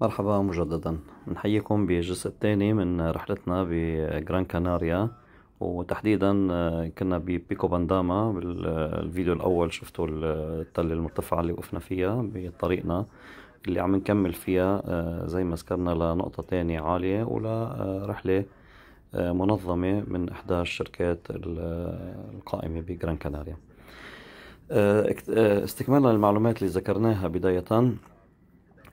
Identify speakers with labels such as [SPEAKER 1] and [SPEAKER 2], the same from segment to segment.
[SPEAKER 1] مرحبا مجددا. نحييكم بالجزء الثاني من رحلتنا بجران كاناريا وتحديدا آه، كنا ببيكو بانداما بالفيديو الأول شفتوا التلة المرتفعة اللي وقفنا فيها بطريقنا اللي عم نكمل فيها آه، زي ما ذكرنا لنقطة تانية عالية ولرحلة آه، منظمة من إحدى الشركات القائمة بجران كاناريا استكمالا للمعلومات اللي ذكرناها بداية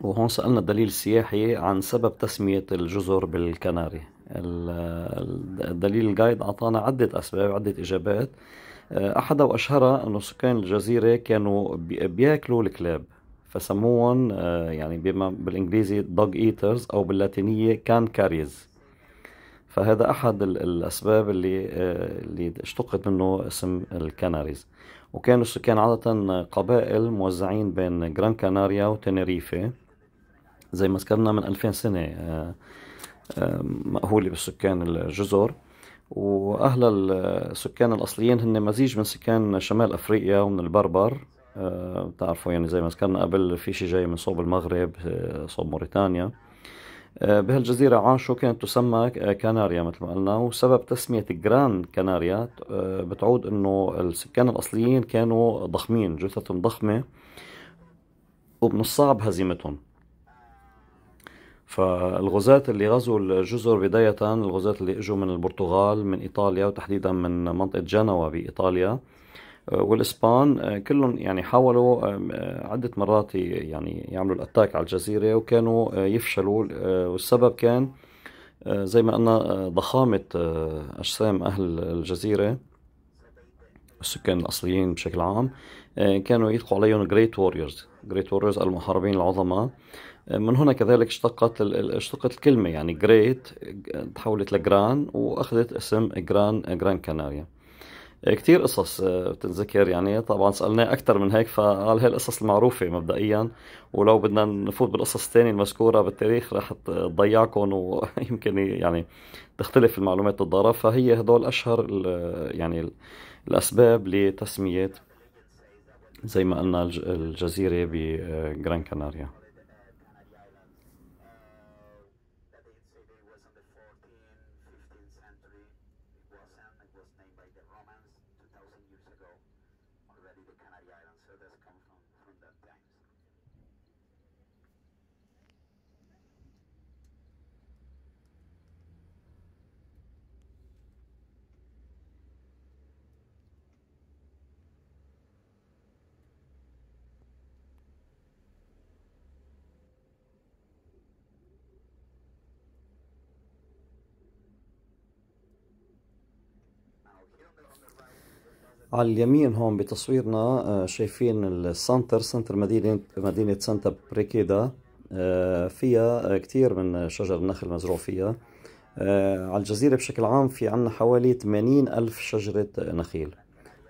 [SPEAKER 1] وهون سألنا الدليل السياحي عن سبب تسمية الجزر بالكناري. الدليل ال guide أعطانا عدة أسباب عدة إجابات. آه، أحدها وأشهرها أنه سكان الجزيرة كانوا بيأكلوا الكلاب فسموهم آه، يعني بما بالإنجليزي dog eaters أو باللاتينية كاناريز فهذا أحد الأسباب اللي آه، اللي اشتقت منه اسم الكناريز. وكانوا السكان عادة قبائل موزعين بين جران كاناريا وتنريفة. زي ما ذكرنا من 2000 سنة آه، آه، مأهولة بالسكان الجزر. وأهل السكان الأصليين هن مزيج من سكان شمال أفريقيا ومن البربر. آه، بتعرفوا يعني زي ما ذكرنا قبل في شيء جاي من صوب المغرب صوب موريتانيا. بهالجزيرة عاشوا كانت تسمى كناريا مثل ما قلنا. وسبب تسمية جران كناريا بتعود إنه السكان الأصليين كانوا ضخمين جثثهم ضخمة ومن الصعب هزيمتهم. فالغزاة اللي غزوا الجزر بداية الغزاة اللي إجوا من البرتغال من إيطاليا وتحديدا من منطقة جنوة بإيطاليا آه، والإسبان آه، كلهم يعني حاولوا آه، عدة مرات يعني يعملوا الأتاك على الجزيرة وكانوا يفشلوا والسبب كان زي ما قلنا ضخامة أجسام أهل الجزيرة السكان الأصليين بشكل عام كانوا يطلقوا عليهم great warriors great warriors المحاربين العظماء. من هنا كذلك اشتقت اشتقت الكلمة يعني great تحولت لجران وأخذت اسم جران جران كناريا كتير قصص بتنذكر يعني. طبعا سألناه أكثر من هيك فقال هي القصص المعروفة مبدئيا. ولو بدنا نفوت بالقصص الثانية المذكورة بالتاريخ رح تضيعكم ويمكن يعني تختلف المعلومات تتضارب فهي هدول أشهر يعني الأسباب لتسمية زي ما قلنا الجزيرة بجران كناريا على اليمين هون بتصويرنا آه، شايفين ال center center مدينة مدينة سانتا بريكيدا آه، فيها كتير من شجر النخل مزروع فيها. آه، على الجزيرة بشكل عام في عنا حوالي 80 ألف شجرة نخيل.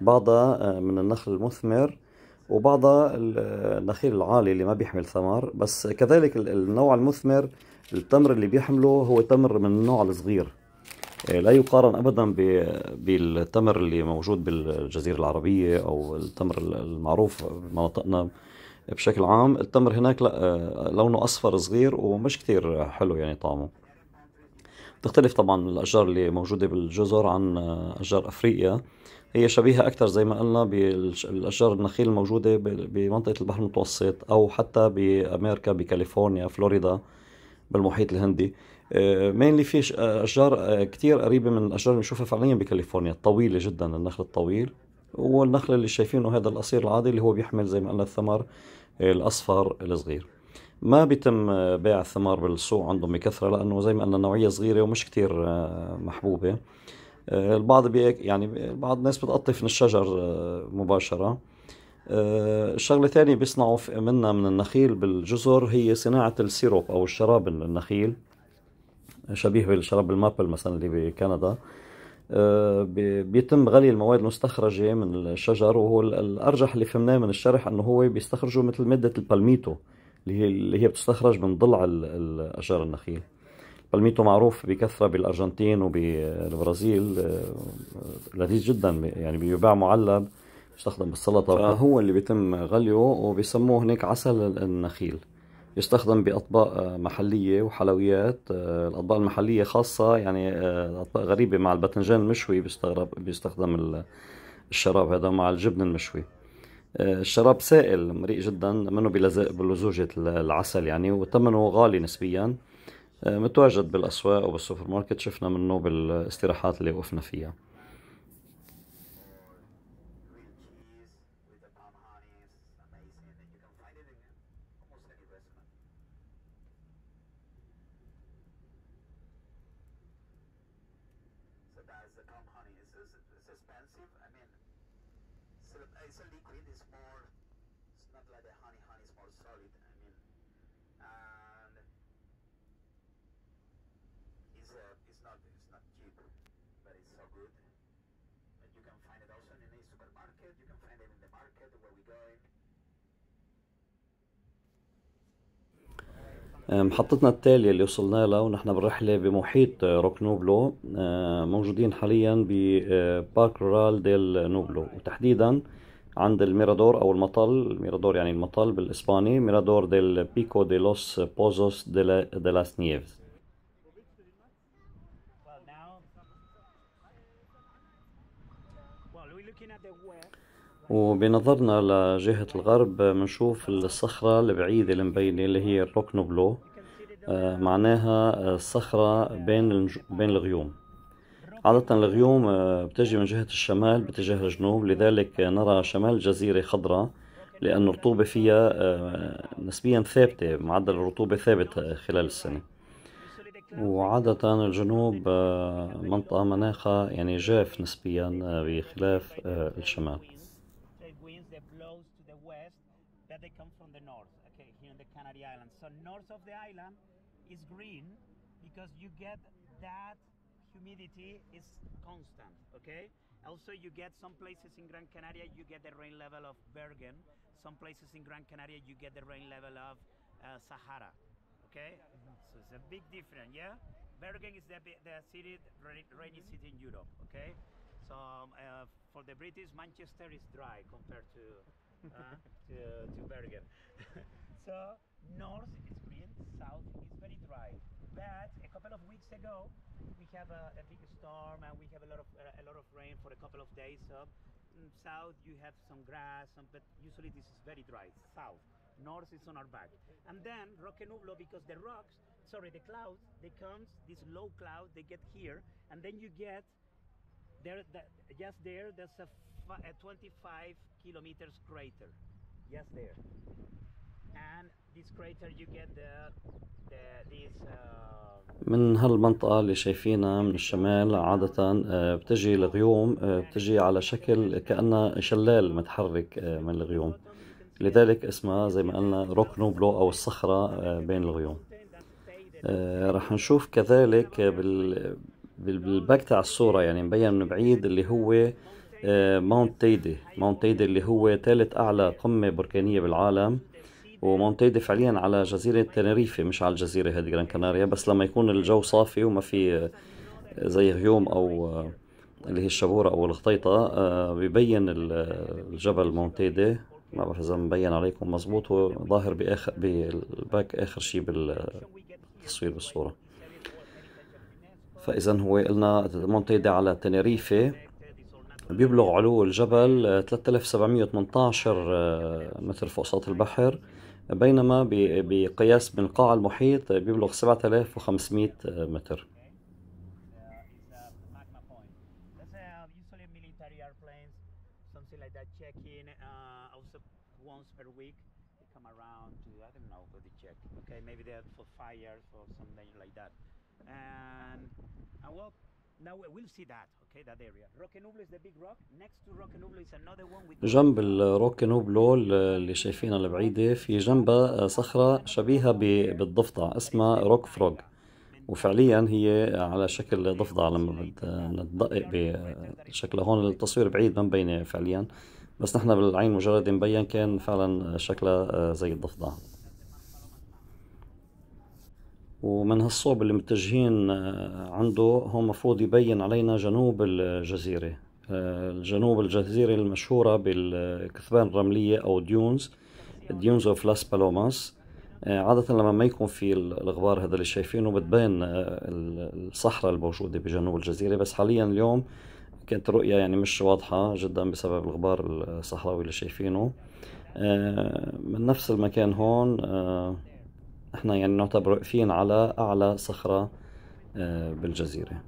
[SPEAKER 1] بعضها من النخل المثمر وبعضها النخيل العالي اللي ما بيحمل ثمر. بس كذلك النوع المثمر التمر اللي بيحمله هو تمر من النوع الصغير. لا يقارن ابدا بالتمر اللي موجود بالجزيرة العربية أو التمر المعروف بمناطقنا بشكل عام. التمر هناك لا آه، لونه أصفر صغير ومش كثير حلو يعني طعمه. تختلف طبعا الأشجار اللي موجودة بالجزر عن آه، أشجار أفريقيا. هي شبيهة أكثر زي ما قلنا بالأشجار النخيل الموجودة بمنطقة البحر المتوسط أو حتى بأمريكا بكاليفورنيا فلوريدا بالمحيط الهندي. mainly في أشجار آه، كثير قريبة من الأشجار اللي بنشوفها فعليا بكاليفورنيا طويلة جدا النخل الطويل. والنخل اللي شايفينه هذا القصير العادي اللي هو بيحمل زي ما قلنا الثمر آه، الأصفر الصغير. ما بيتم آه، بيع الثمار بالسوق عندهم بكثرة لأنه زي ما قلنا نوعية صغيرة ومش كثير محبوبة. البعض بي يعني بعض الناس بتقطف من الشجر مباشرة. الشغله الثانية بيصنعوا منها من النخيل بالجزر هي صناعة ال syrup أو الشراب النخيل. شبيه بالشراب ال maple مثلا اللي بكندا. آه، بيتم غلي المواد المستخرجة من الشجر وهو الأرجح اللي فهمناه من الشرح أنه هو بيستخرجوا مثل مادة ال palmito اللي هي بتستخرج من ضلع الأشجار النخيل. ال palmito معروف بكثرة بالأرجنتين وبالبرازيل آه، لذيذ جدا يعني بيباع معلب يستخدم بالسلطة. فهو اللي بيتم غليه وبيسموه هناك عسل النخيل.
[SPEAKER 2] يستخدم بأطباق محلية وحلويات. الأطباق المحلية خاصة يعني أطباق غريبة مع الباذنجان المشوي بيستغرب بيستخدم الشراب هذا مع الجبن المشوي. الشراب سائل مريء جدا منه بلزوجة العسل يعني وثمنه غالي نسبيا. متواجد بالأسواق وبالسوبر ماركت شفنا منه بالإستراحات اللي وقفنا فيها. محطتنا التالية اللي وصلنا لها ونحن بالرحلة بمحيط روك نوبلو. موجودين حاليا ببارك رورال ديل نوبلو. وتحديدا عند ال mirador أو المطل ال mirador يعني المطل بالإسباني ميرادور ديل بيكو دي لوس بوزوس دي لاس نيفز. وبنظرنا لجهة الغرب بنشوف الصخرة البعيدة المبينة اللي هي الروك نوبلو آه، معناها الصخرة بين بين الغيوم. عادة الغيوم آه، بتجي من جهة الشمال باتجاه الجنوب لذلك نرى شمال الجزيرة خضراء لأن الرطوبة فيها آه، نسبيا ثابتة معدل الرطوبة ثابت خلال السنة. وعادة الجنوب منطقة مناخها يعني جاف نسبيا بخلاف الشمال. Because you get that humidity is constant, okay? Also, you get some places in Gran Canaria, you get the rain level of Bergen. Some places in Gran Canaria, you get the rain level of uh, Sahara, okay? Mm-hmm. So it's a big difference, yeah? Bergen is the, the city, rainy city in Europe, okay? So um, uh, for the British, Manchester is dry compared to, uh, to, to Bergen. so north is green, south is very dry. But a couple of weeks ago, we have a, a big storm and we have a lot of uh, a lot of rain for a couple of days. So mm, south you have some grass, but usually this is very dry. South, north is on our back, and then Roque Nublo because the rocks, sorry, the clouds, they comes this low cloud, they get here, and then you get there. The, just there, there's a, a 25 kilometers crater, just there, and من هالمنطقة اللي شايفينها من الشمال عادة آه، بتجي الغيوم آه، بتجي على شكل كأنها شلال متحرك آه، من الغيوم. لذلك اسمها زي ما قلنا روك نوبلو أو الصخرة بين الغيوم. رح نشوف كذلك بالباك تاع الصورة يعني مبين من بعيد اللي هو Mount تيدي. Mount تيدي اللي هو ثالث أعلى قمة بركانية بالعالم. و Mount تيدي فعليا على جزيرة تنريفة مش على الجزيرة هذه جران كناريا. بس لما يكون الجو صافي وما في زي غيوم أو اللي هي الشبورة أو الخطيطة آه، بيبين الجبل Mount تيدي. ما بعرف إذا مبين عليكم مزبوط هو ظاهر بآخر بالباك آخر شيء بالتصوير بالصورة. فإذا هو قلنا مونتيدي على تنريفة بيبلغ علو الجبل 3718 آه، متر فوق سطح البحر. بينما بقياس من قاع المحيط بيبلغ 7500 متر And, and well, now we'll see that. جنب الروك نوبلو اللي شايفينها البعيدة في جنبها صخرة شبيهة بالضفدع اسمها روك فروغ وفعليا هي على شكل ضفدع لما بتدقق بشكلها هون التصوير بعيد ما مبينة فعليا. بس نحن بالعين مجرد مبين كان فعلا شكلها زي الضفدع. ومن هالصوب اللي متجهين آه، عنده هو مفروض يبين علينا جنوب الجزيرة. آه، الجنوب الجزيرة المشهورة بالكثبان الرملية أو dunes dunes of لاس بالوماس
[SPEAKER 1] عادة لما ما يكون في الغبار هذا اللي شايفينه بتبين الصحراء الموجودة بجنوب الجزيرة. بس حاليا اليوم كانت الرؤية يعني مش واضحة جدا بسبب الغبار الصحراوي اللي شايفينه. من نفس المكان هون إحنا يعني نعتبر واقفين على أعلى صخرة بالجزيرة.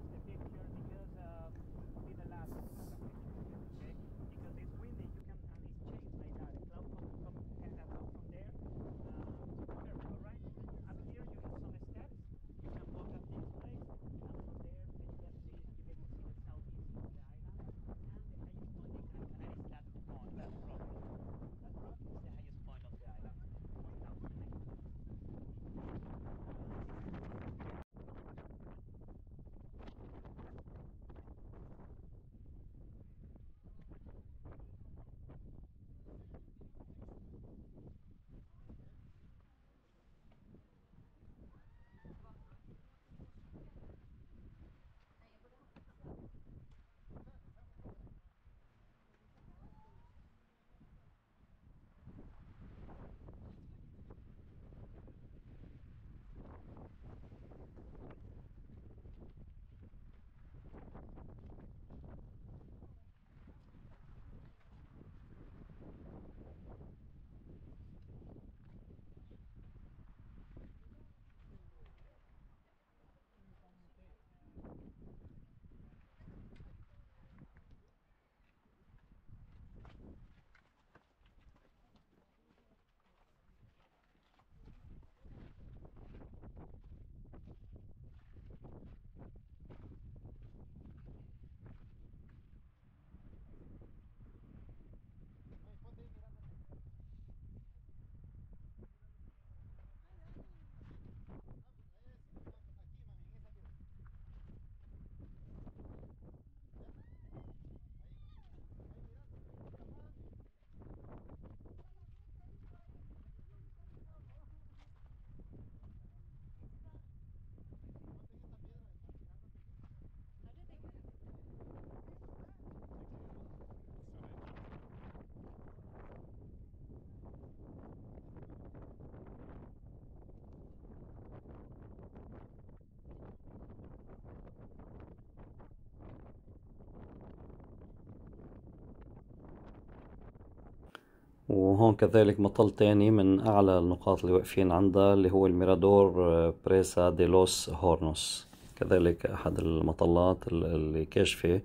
[SPEAKER 1] وهون كذلك مطل تاني من أعلى النقاط اللي واقفين عندها اللي هو الميرادور آه، بريسا دي لوس هورنوس. كذلك أحد المطلات اللي كاشفة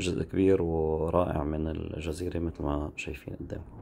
[SPEAKER 1] جزء كبير ورائع من الجزيرة مثل ما شايفين قدامكم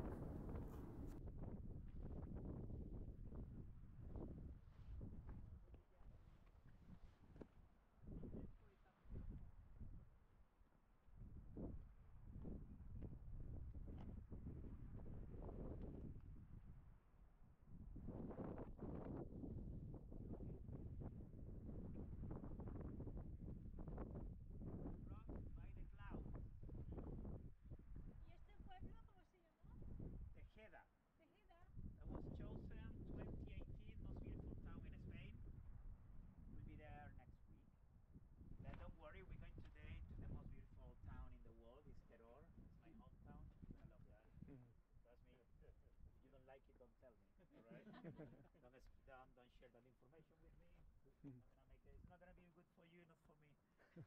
[SPEAKER 2] don't, don't, don't share that information with me. Mm-hmm. It's not, it, it's not gonna be good for you, not for me.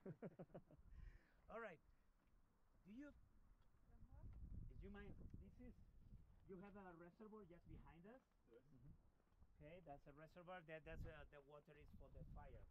[SPEAKER 2] All right. Do you? Is you mind? This is. You have a reservoir just behind us. Yes. Mm -hmm. Okay, that's a reservoir. That that's uh, the water is for the fire.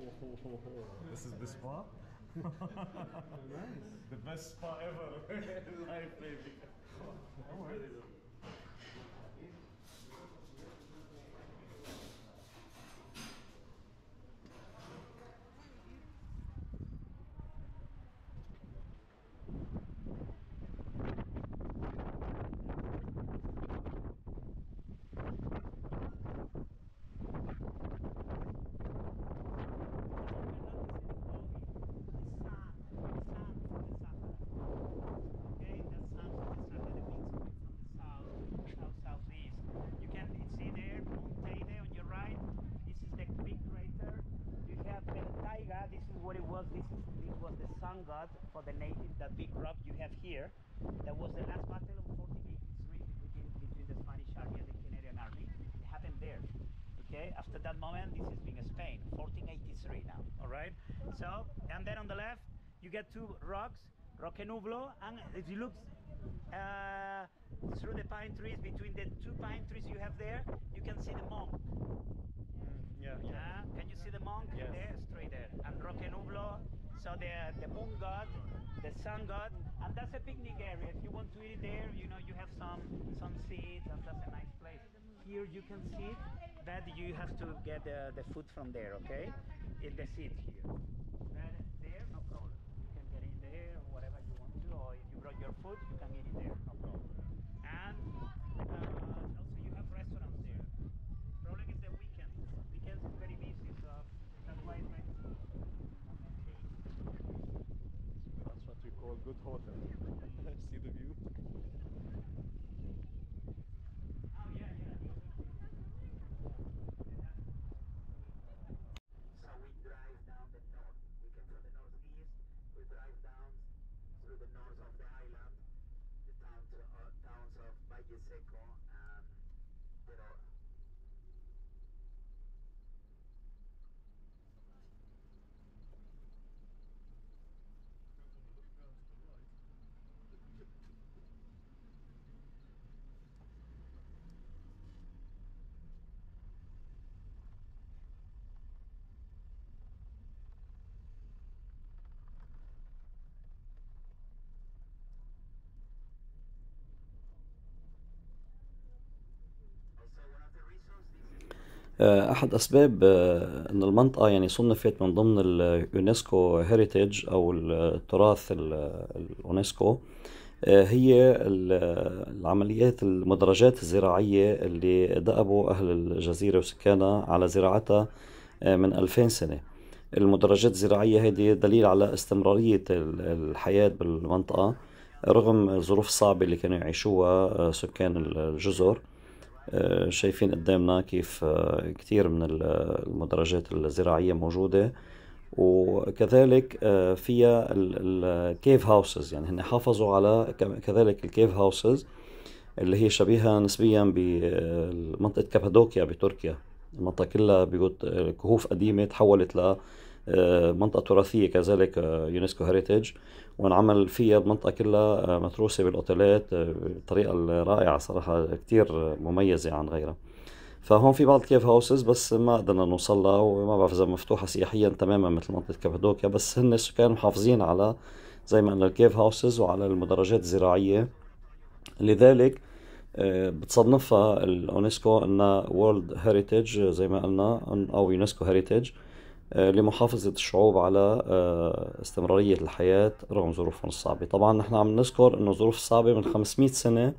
[SPEAKER 2] This
[SPEAKER 3] is the spa. nice. The best spa ever in life, baby.
[SPEAKER 2] You can see there, Monteide on your right. This is the big crater. You have Ventaiga. This is what it was. This is this sun god for the native. That big rock you have here. That was the last battle of 1483 between, between the Spanish army and the Canadian army. It happened there. Okay. After that moment, this is being Spain. 1483 now. All right. So and then on the left, you get two rocks, Roque Nublo, and if you look uh, through the pine trees, between the two pine trees you have there, you can see the monk.
[SPEAKER 3] Yeah,
[SPEAKER 2] Yeah, can you see the monk
[SPEAKER 3] Yes.
[SPEAKER 2] there, straight there? And Roque Nublo, so the the moon god, the sun god, and that's a picnic area. If you want to eat there, you know you have some some seats, and that's a nice place. Here you can sit, but you have to get the, the food from there, okay? In the seat here. But there, no problem. You can get in there or whatever you want to, or if you brought your food, you can eat it there, different
[SPEAKER 1] آه، أحد أسباب آه، أن المنطقة يعني صنفت من ضمن اليونسكو heritage أو التراث ال- اليونسكو آه، هي ال- العمليات المدرجات الزراعية اللي دأبوا أهل الجزيرة وسكانها على زراعتها من 2000 سنة. المدرجات الزراعية هذه دليل على استمرارية ال- الحياة بالمنطقة رغم الظروف الصعبة اللي كانوا يعيشوها سكان الجزر. شايفين قدامنا كيف آه، كثير من ال- المدرجات الزراعية موجودة. وكذلك آه، فيها ال cave houses يعني هن حافظوا على كذلك ال cave houses اللي هي شبيهة نسبيا بمنطقة كابادوكيا بتركيا. المنطقة كلها بيوت آه، كهوف قديمة تحولت ل آه، منطقة تراثية كذلك آه، يونسكو heritage وانعمل فيها المنطقة كلها آه، متروسة بالأوتيلات آه، بطريقة رائعة صراحة كتير مميزة عن غيرها. فهون في بعض cave houses بس ما قدرنا نوصل لها وما بعرف إذا مفتوحة سياحيا تماما مثل منطقة كابادوكيا بس هن السكان محافظين على زي ما قلنا ال cave houses وعلى المدرجات الزراعية. لذلك آه، بتصنفها اليونسكو إنها world heritage زي ما قلنا أو يونسكو heritage لمحافظة الشعوب على آه، استمرارية الحياة رغم ظروفهم الصعبة. طبعا نحن عم نذكر إنه الظروف الصعبة من 500 سنة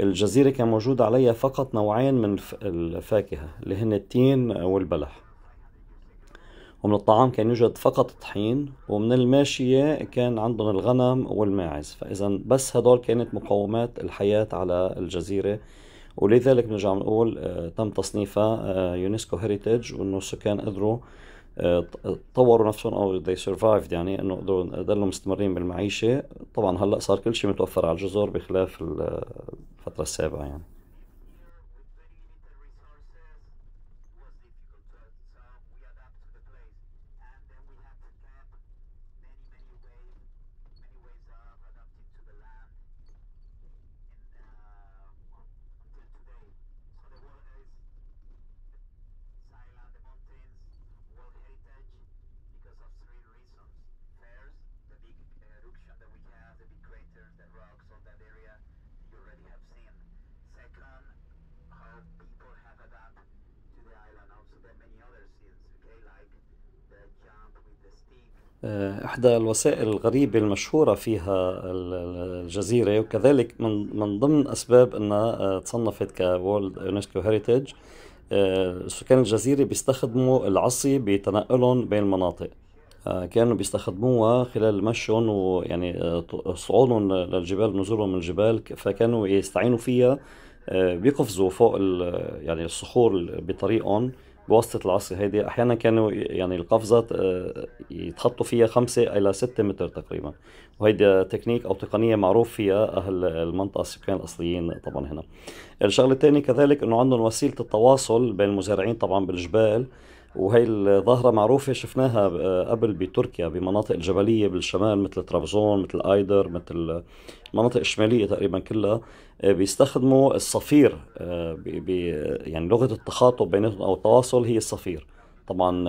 [SPEAKER 1] الجزيرة كان موجود عليها فقط نوعين من الف- الفاكهة اللي هن التين والبلح. ومن الطعام كان يوجد فقط الطحين ومن الماشية كان عندهم الغنم والماعز. فإذا بس هدول كانت مقومات الحياة على الجزيرة. ولذلك بنرجع بنقول آه، تم تصنيفها آه، يونسكو هيريتج وإنه السكان قدروا آه، طوروا نفسهم أو they survived يعني إنه قدروا ضلوا مستمرين بالمعيشة. طبعا هلأ صار كل شيء متوفر على الجزر بخلاف ال- الفترة السابقة يعني. إحدى الوسائل الغريبة المشهورة فيها الجزيرة وكذلك من من ضمن أسباب أنها آه، تصنفت ك world يونسكو heritage سكان الجزيرة بيستخدموا العصي بتنقلهم بين المناطق. آه، كانوا بيستخدموها خلال مشيهم ويعني صعودهم للجبال نزولهم من الجبال فكانوا يستعينوا فيها بيقفزوا فوق يعني الصخور بطريقهم. بواسطة العصي هيدي أحيانا كانوا يعني القفزة آه، يتخطوا فيها خمسة إلى ستة متر تقريبا. وهيدي تكنيك أو تقنية معروف فيها أهل المنطقة السكان الأصليين طبعا هنا. الشغلة الثانية كذلك أنه عندهم وسيلة التواصل بين المزارعين طبعا بالجبال. وهي الظاهرة معروفة شفناها آه، قبل بتركيا بمناطق الجبلية بالشمال مثل طرابزون مثل آيدر مثل المناطق الشمالية تقريبا كلها آه، بيستخدموا الصفير آه، بي يعني لغة التخاطب بيناتهم أو التواصل هي الصفير. طبعا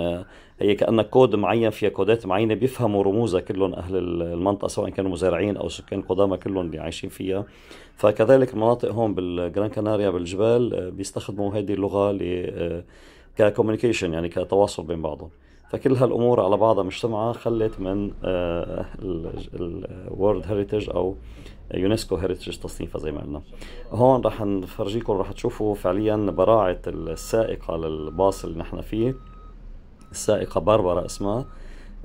[SPEAKER 1] هي كأنها كود معين فيها كودات معينة بيفهموا رموزها كلهم أهل المنطقة سواء كانوا مزارعين أو سكان قدامى كلهم اللي عايشين فيها. فكذلك المناطق هون بالجران كناريا بالجبال بيستخدموا هذه اللغة ك communication يعني كتواصل بين بعضهم. فكل هالأمور على بعضها مجتمعة خلت من ال world heritage أو يونسكو هيريتج تصنيفها زي ما قلنا. هون رح نفرجيكم رح تشوفوا فعليا براعة السائقة للباص اللي نحن فيه. السائقة باربرا اسمها.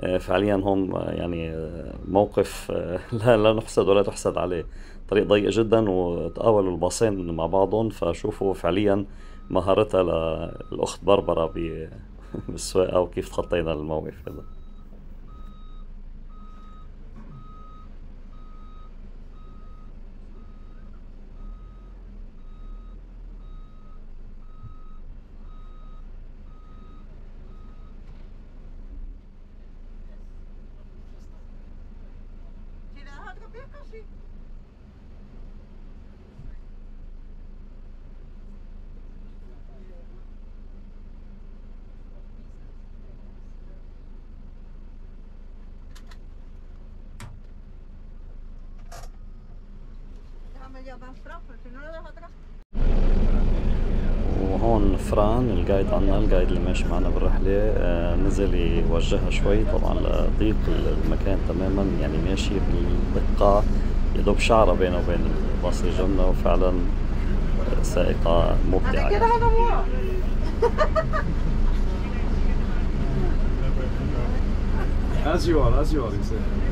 [SPEAKER 1] آه، فعليا هم يعني آه، موقف آه، لا لا نحسد ولا تحسد عليه. طريق ضيق جدا وتقاولوا الباصين مع بعضهم فشوفوا فعليا مهارتها للأخت بربرة بالسواقة وكيف تخطينا الموقف هذا. وهون فران الجايد عنا الجايد اللي ماشي معنا بالرحلة آه نزل يوجهها شوي. طبعا لضيق المكان تماما يعني ماشي بالدقة يدوب شعرة بينه وبين الباص اللي جنبنا وفعلا سائقة مبدعة يعني.
[SPEAKER 3] As you are, as you are, you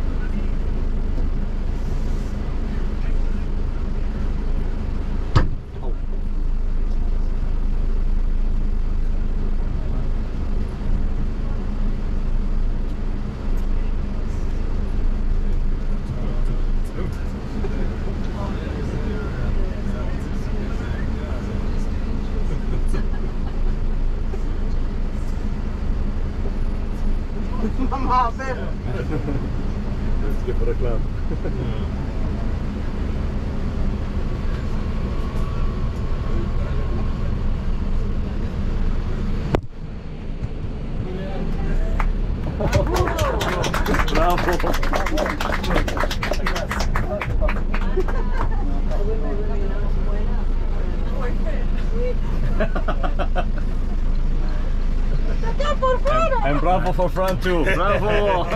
[SPEAKER 3] bravo for Fran too. Bravo.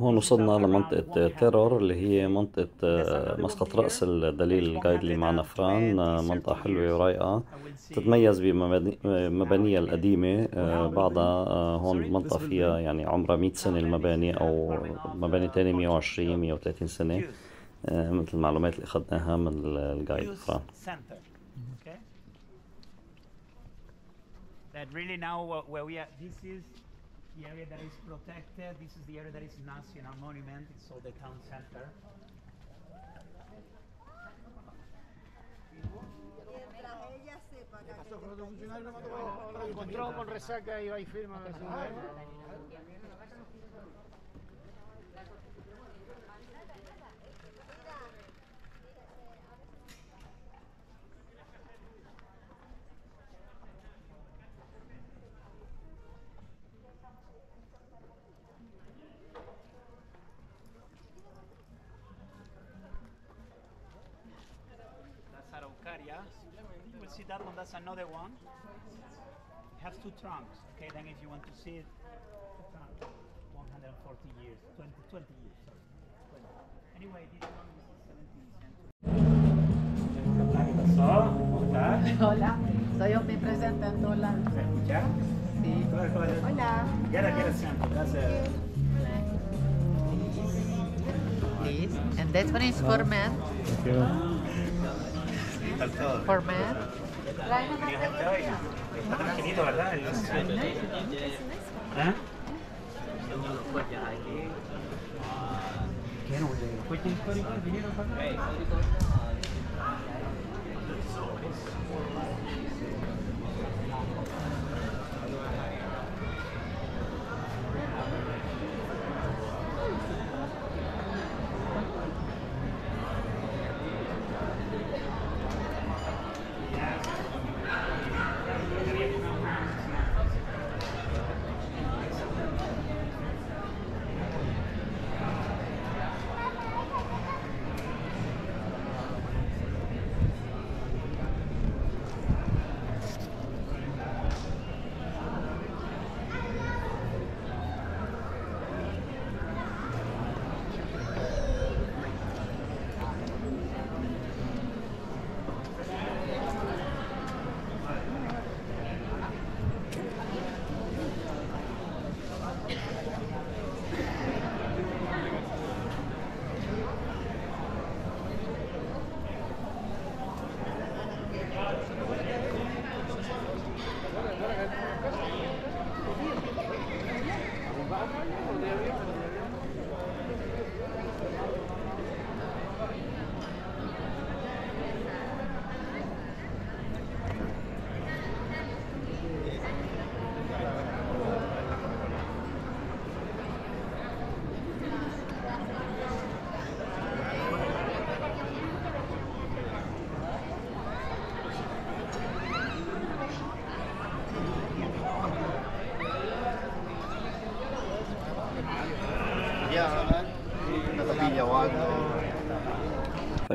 [SPEAKER 1] هون وصلنا لمنطقة تيرور اللي هي منطقة آه، مسقط رأس الدليل الجايد اللي معنا فران آه، منطقة حلوة ورايقة تتميز بمبانيها القديمة آه، بعدها هون منطقة فيها يعني عمرها 100 سنة المباني أو مباني تانية 120 130 سنة مثل المعلومات اللي أخذناها من الجايد فران
[SPEAKER 2] That really now uh, where we are, this is the area that is protected. This is the area that is national monument. It's all the town center.
[SPEAKER 4] Encontró con resaca y va y firma.
[SPEAKER 2] That one, that's another one. It has two trunks. Okay, then if you want to see it, 140 years, 20, 20 years, sorry. 20. Anyway, this one is 17th century. ¿Qué ¿Cómo estás?
[SPEAKER 5] Hola, soy me en dólar.
[SPEAKER 2] ¿Se escucha?
[SPEAKER 5] Sí. Hola.
[SPEAKER 2] Ya la quiero siempre, gracias.
[SPEAKER 5] Please. And that one is for men. For men.
[SPEAKER 2] Está tan finito, ¿verdad? El... ¿Eh? ¿Qué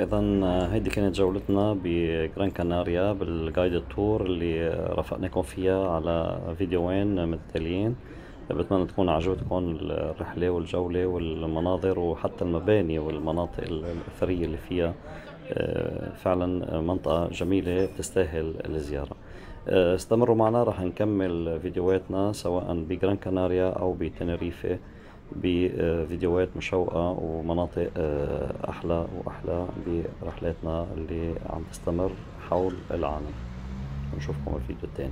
[SPEAKER 1] فاذا هيدي كانت جولتنا بجران كاناريا بالجايد تور اللي رافقناكم فيها على فيديوين متتاليين بتمنى تكون عجبتكم الرحلة والجولة والمناظر وحتى المباني والمناطق الأثرية اللي فيها. فعلا منطقة جميلة بتستاهل الزيارة. آه، استمروا معنا رح نكمل فيديوهاتنا سواء بجران كاناريا أو بتنريفة. بفيديوهات مشوقة ومناطق آه، أحلى وأحلى برحلاتنا اللي عم تستمر حول العالم. نشوفكم الفيديو الثاني